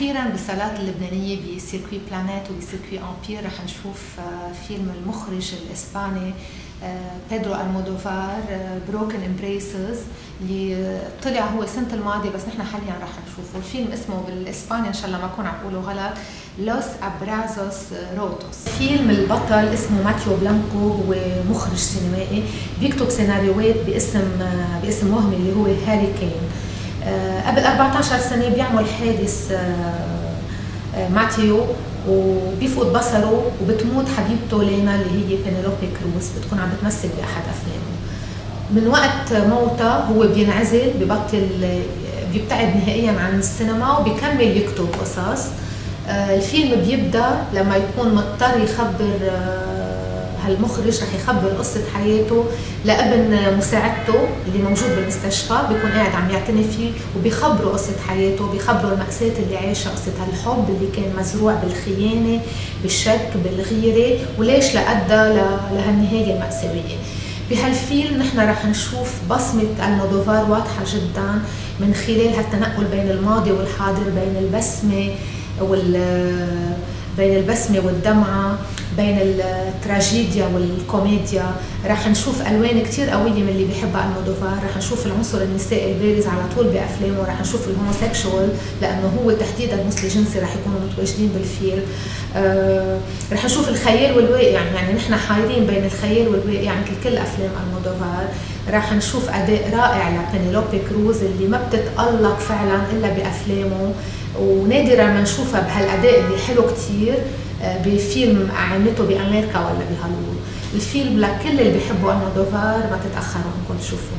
أخيرا بالصالات اللبنانية ب Circuit Planète وب Circuit Empire رح نشوف فيلم المخرج الإسباني بيدرو ألمودوفار Broken Embraces اللي طلع هو السنة الماضية بس نحن حاليا رح نشوفه. الفيلم اسمه بالإسباني إن شاء الله ما أكون عم بقوله غلط Los Abrazos Rotos فيلم البطل اسمه ماتيو بلانكو هو مخرج سينمائي بيكتب سيناريوهات باسم باسم وهمي اللي هو هاري كين. قبل 14 سنة بيعمل حادث ماتيو وبيفقد بصره وبتموت حبيبته لينا اللي هي بينيلوبي كروز بتكون عم بتمثل بأحد أفلامه. من وقت موتها هو بينعزل ببطل بيبتعد نهائيا عن السينما وبيكمل يكتب قصص. الفيلم بيبدأ لما يكون مضطر يخبر هالمخرج رح يخبر قصة حياته لابن مساعدته اللي موجود بالمستشفى بيكون قاعد عم يعتني فيه وبيخبره قصة حياته بيخبره المأساة اللي عايشها قصة هالحب اللي كان مزروع بالخيانة بالشك بالغيرة وليش لأدى لهالنهاية المأساوية. بهالفيلم نحن رح نشوف بصمة المودوفار واضحة جدا من خلال هالتنقل بين الماضي والحاضر بين البسمة وال بين البسمة والدمعة. بين التراجيديا والكوميديا. رح نشوف ألوان كثير قوية من اللي بيحبها المودوفار رح نشوف العنصر النسائي البارز على طول بافلامه رح نشوف ال homosexual لأنه هو تحديدا المثلي جنسي رح يكونوا متواجدين بالفيلم آه رح نشوف الخيال والواقع يعني, يعني نحن حايرين بين الخيال والواقع مثل كل أفلام المودوفار رح نشوف أداء رائع لبنيلوبي كروز اللي ما بتتألق فعلا إلا بأفلامه. ونادرا ما نشوفها بهالأداء اللي حلو كثير بفيلم عملته بأمريكا ولا بهوليوود. الفيلم لكل اللي بيحبوا المودوفار ما تتأخروا انكم تشوفوه.